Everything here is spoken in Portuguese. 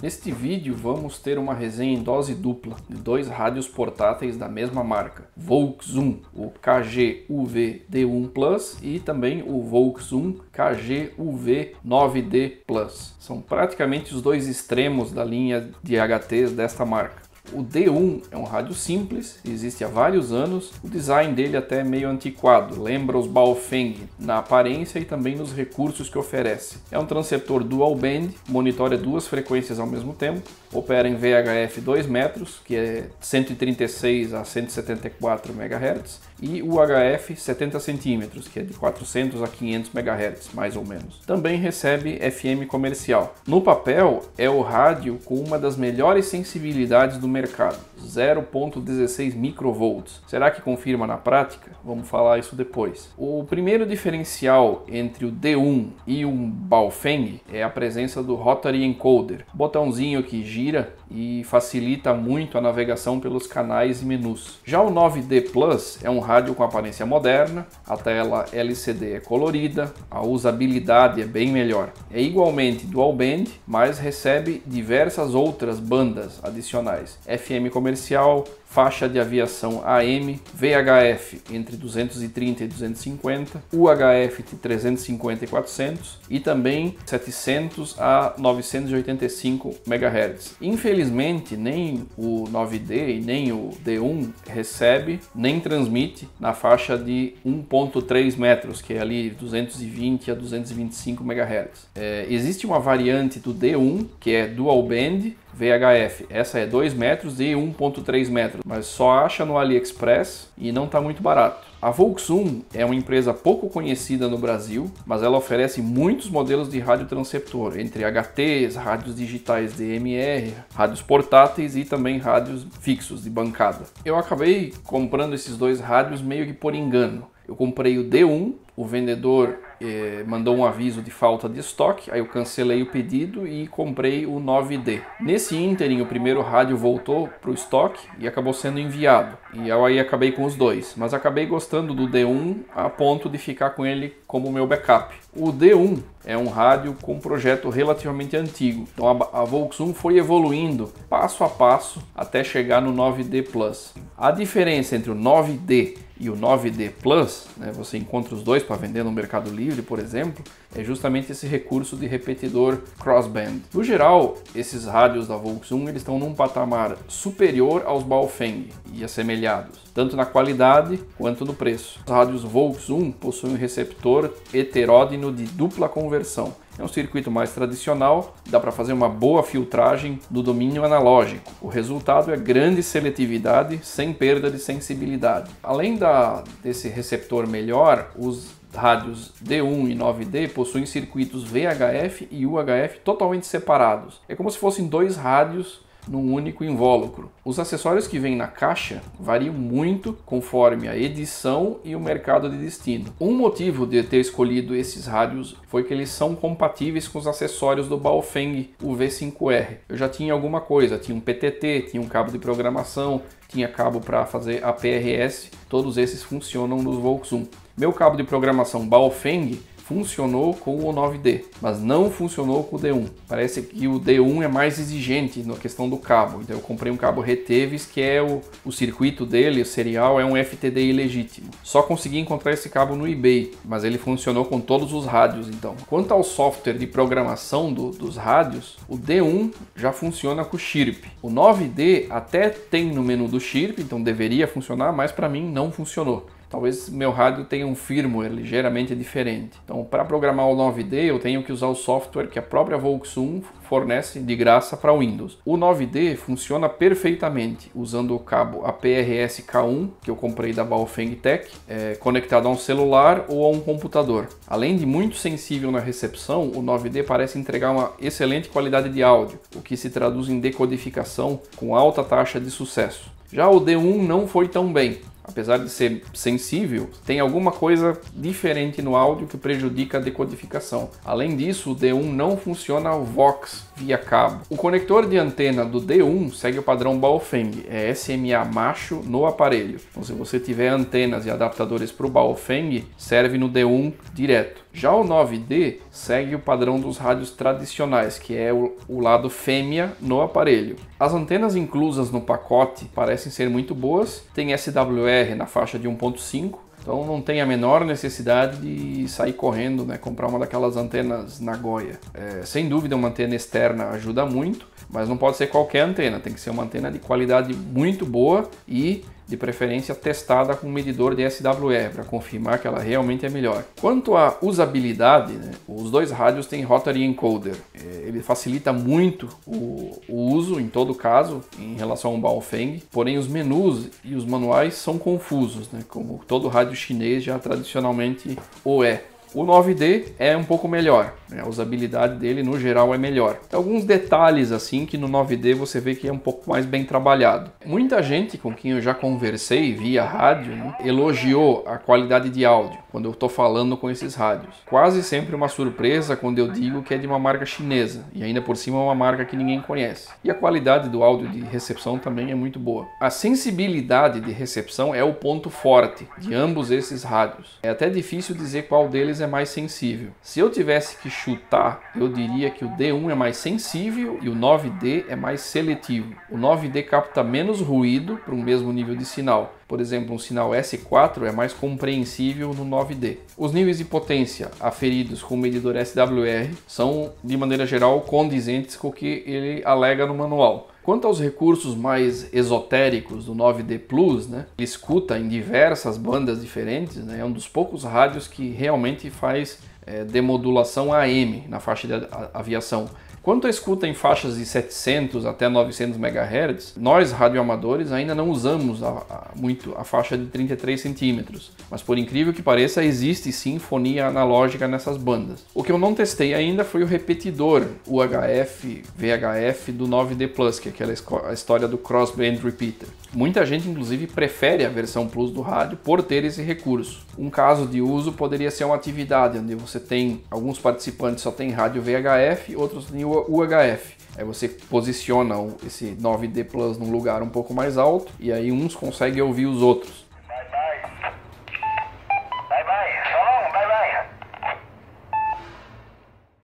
Neste vídeo vamos ter uma resenha em dose dupla de dois rádios portáteis da mesma marca, Volksum, o KG-UV D1 Plus e também o Volksum KG-UV 9D Plus. São praticamente os dois extremos da linha de HTs desta marca. O D1 é um rádio simples, existe há vários anos, o design dele até é meio antiquado, lembra os Baofeng na aparência e também nos recursos que oferece. É um transceptor dual band, monitora duas frequências ao mesmo tempo, opera em VHF 2 metros, que é 136 a 174 MHz, e UHF 70 centímetros, que é de 400 a 500 MHz, mais ou menos. Também recebe FM comercial. No papel, é o rádio com uma das melhores sensibilidades do mercado, 0.16 microvolts. Será que confirma na prática? Vamos falar isso depois. O primeiro diferencial entre o D1 e um Baofeng é a presença do Rotary Encoder, botãozinho que gira e facilita muito a navegação pelos canais e menus. Já o 9D Plus é um rádio com aparência moderna, a tela LCD é colorida, a usabilidade é bem melhor. É igualmente dual band, mas recebe diversas outras bandas adicionais. FM comercial, faixa de aviação AM, VHF entre 230 e 250, UHF de 350 e 400 e também 700 a 985 MHz. Infelizmente, nem o 9D e nem o D1 recebe nem transmite na faixa de 1.3 metros, que é ali 220 a 225 MHz. É, existe uma variante do D1 que é dual band VHF. Essa é 2 metros e 1.3 metros, mas só acha no AliExpress e não está muito barato. A Volksum é uma empresa pouco conhecida no Brasil, mas ela oferece muitos modelos de radiotransceptor, entre HTs, rádios digitais DMR, rádios portáteis e também rádios fixos de bancada. Eu acabei comprando esses dois rádios meio que por engano. Eu comprei o D1, o vendedor eh, mandou um aviso de falta de estoque, aí eu cancelei o pedido e comprei o 9D. Nesse ínterim, o primeiro rádio voltou para o estoque e acabou sendo enviado. E eu aí acabei com os dois, mas acabei gostando do D1 a ponto de ficar com ele como meu backup. O D1 é um rádio com um projeto relativamente antigo, então a, a Volkswagen foi evoluindo passo a passo até chegar no 9D Plus. A diferença entre o 9D e o 9D Plus, né, você encontra os dois para vender no Mercado Livre, por exemplo, é justamente esse recurso de repetidor crossband. No geral, esses rádios da Volkswagen eles estão num patamar superior aos Baofeng e assemelhados, tanto na qualidade quanto no preço. Os rádios Volkswagen possuem um receptor heteródino de dupla conversão é um circuito mais tradicional, dá para fazer uma boa filtragem do domínio analógico. O resultado é grande seletividade sem perda de sensibilidade. Além da, desse receptor melhor, os rádios D1 e 9D possuem circuitos VHF e UHF totalmente separados. É como se fossem dois rádios num único invólucro. Os acessórios que vêm na caixa variam muito conforme a edição e o mercado de destino. Um motivo de ter escolhido esses rádios foi que eles são compatíveis com os acessórios do Baofeng UV5R. Eu já tinha alguma coisa, tinha um PTT, tinha um cabo de programação, tinha cabo para fazer APRS, todos esses funcionam nos Volkswagen. Meu cabo de programação Baofeng funcionou com o 9D, mas não funcionou com o D1. Parece que o D1 é mais exigente na questão do cabo. Então eu comprei um cabo Retevis, que é o, o circuito dele, o serial, é um FTDI legítimo. Só consegui encontrar esse cabo no eBay, mas ele funcionou com todos os rádios então. Quanto ao software de programação do, dos rádios, o D1 já funciona com o Chirp. O 9D até tem no menu do Chirp, então deveria funcionar, mas para mim não funcionou talvez meu rádio tenha um firmware ligeiramente diferente. Então, para programar o 9D, eu tenho que usar o software que a própria Volkswagen fornece de graça para Windows. O 9D funciona perfeitamente usando o cabo APRS K1 que eu comprei da Baofeng Tech, é, conectado a um celular ou a um computador. Além de muito sensível na recepção, o 9D parece entregar uma excelente qualidade de áudio, o que se traduz em decodificação com alta taxa de sucesso. Já o D1 não foi tão bem apesar de ser sensível, tem alguma coisa diferente no áudio que prejudica a decodificação. Além disso, o D1 não funciona ao Vox via cabo. O conector de antena do D1 segue o padrão Baofeng, é SMA macho no aparelho. Então, se você tiver antenas e adaptadores para o Baofeng, serve no D1 direto. Já o 9D segue o padrão dos rádios tradicionais, que é o, o lado fêmea no aparelho. As antenas inclusas no pacote parecem ser muito boas, tem SWR na faixa de 1.5, então não tem a menor necessidade de sair correndo, né, comprar uma daquelas antenas Nagoya. É, sem dúvida uma antena externa ajuda muito, mas não pode ser qualquer antena, tem que ser uma antena de qualidade muito boa e de preferência testada com um medidor de SWR para confirmar que ela realmente é melhor. Quanto à usabilidade, né, os dois rádios têm rotary encoder. É, ele facilita muito o, o, uso em todo caso em relação ao Baofeng, porém os menus e os manuais são confusos, né, como todo rádio chinês já tradicionalmente o é. O 9D é um pouco melhor, né? a usabilidade dele no geral é melhor. Tem alguns detalhes assim que no 9D você vê que é um pouco mais bem trabalhado. Muita gente com quem eu já conversei via rádio né, elogiou a qualidade de áudio quando eu estou falando com esses rádios. Quase sempre uma surpresa quando eu digo que é de uma marca chinesa e ainda por cima uma marca que ninguém conhece. E a qualidade do áudio de recepção também é muito boa. A sensibilidade de recepção é o ponto forte de ambos esses rádios. É até difícil dizer qual deles é mais sensível. Se eu tivesse que chutar, eu diria que o D1 é mais sensível e o 9D é mais seletivo. O 9D capta menos ruído para o mesmo nível de sinal. Por exemplo, um sinal S4 é mais compreensível no 9D. Os níveis de potência aferidos com o medidor SWR são, de maneira geral, condizentes com o que ele alega no manual. Quanto aos recursos mais esotéricos do 9D Plus, né, ele escuta em diversas bandas diferentes, né, é um dos poucos rádios que realmente faz é, demodulação AM na faixa de aviação. Quanto à escuta em faixas de 700 até 900 MHz, nós radioamadores ainda não usamos a, a, muito a faixa de 33 centímetros, mas por incrível que pareça existe sim fonia analógica nessas bandas. O que eu não testei ainda foi o repetidor UHF VHF do 9D Plus, que é aquela a história do crossband repeater. Muita gente inclusive prefere a versão Plus do rádio por ter esse recurso. Um caso de uso poderia ser uma atividade onde você tem alguns participantes só tem rádio VHF, outros têm UHF. Aí você posiciona esse 9D Plus num lugar um pouco mais alto e aí uns conseguem ouvir os outros.